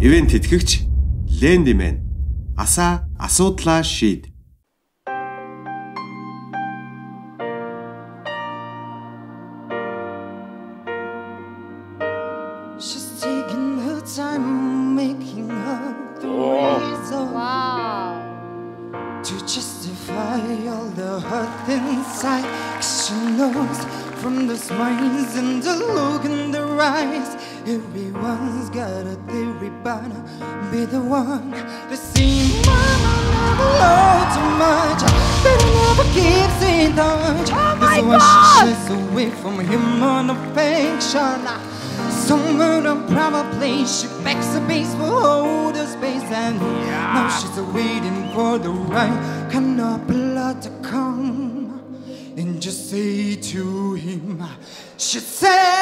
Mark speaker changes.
Speaker 1: Ивент тэтгэгч Лендимен асаа асуудлаа шийд.
Speaker 2: She's taking her time making up the reason
Speaker 3: Wow.
Speaker 2: to justify all the hurt inside. 'Cause she knows from the smiles and the look in their eyes, everyone's got a theory, but I'll be the one to see mama never love too much, but he never keeps in touch. Oh
Speaker 3: my
Speaker 2: why
Speaker 3: God!
Speaker 2: she shies away from him on affection. Somewhere to probably she backs the base for hold the space and now she's waiting for the right kind of blood to come and just say to him she yeah.